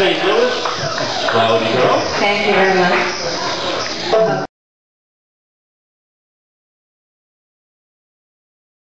St. Louis. Thank you very much.